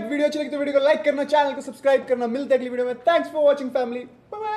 Video अच्छी लगी तो वीडियो को लाइक करना चैनल को सब्सक्राइब करना। मिलते अगली वीडियो में। Thanks for watching family bye